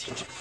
teach.